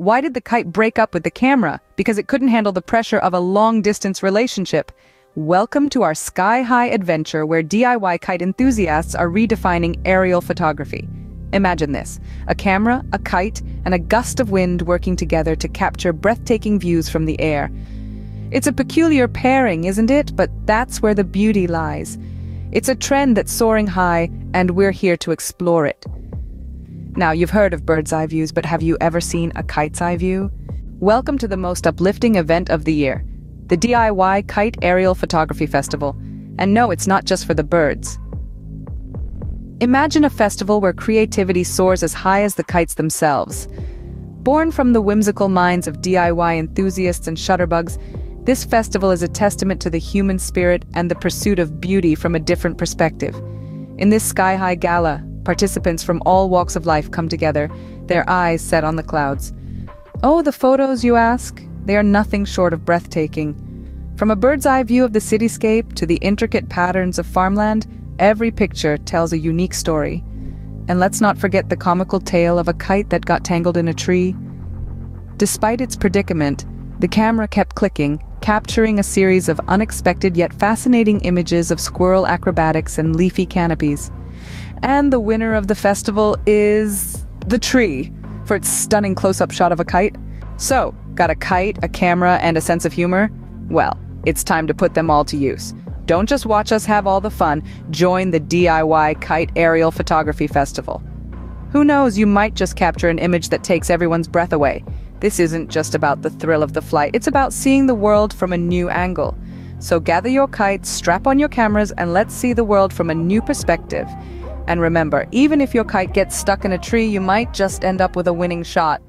Why did the kite break up with the camera? Because it couldn't handle the pressure of a long-distance relationship. Welcome to our sky-high adventure where DIY kite enthusiasts are redefining aerial photography. Imagine this, a camera, a kite, and a gust of wind working together to capture breathtaking views from the air. It's a peculiar pairing, isn't it? But that's where the beauty lies. It's a trend that's soaring high, and we're here to explore it. Now, you've heard of bird's eye views, but have you ever seen a kite's eye view? Welcome to the most uplifting event of the year, the DIY Kite Aerial Photography Festival. And no, it's not just for the birds. Imagine a festival where creativity soars as high as the kites themselves. Born from the whimsical minds of DIY enthusiasts and shutterbugs, this festival is a testament to the human spirit and the pursuit of beauty from a different perspective. In this sky-high gala, participants from all walks of life come together, their eyes set on the clouds. Oh, the photos, you ask? They are nothing short of breathtaking. From a bird's eye view of the cityscape to the intricate patterns of farmland, every picture tells a unique story. And let's not forget the comical tale of a kite that got tangled in a tree. Despite its predicament, the camera kept clicking, capturing a series of unexpected yet fascinating images of squirrel acrobatics and leafy canopies. And the winner of the festival is the tree, for its stunning close-up shot of a kite. So, got a kite, a camera, and a sense of humor? Well, it's time to put them all to use. Don't just watch us have all the fun, join the DIY Kite Aerial Photography Festival. Who knows, you might just capture an image that takes everyone's breath away. This isn't just about the thrill of the flight, it's about seeing the world from a new angle. So gather your kites, strap on your cameras, and let's see the world from a new perspective. And remember, even if your kite gets stuck in a tree, you might just end up with a winning shot.